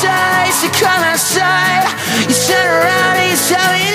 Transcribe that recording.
say, so come outside. You turn around and you tell me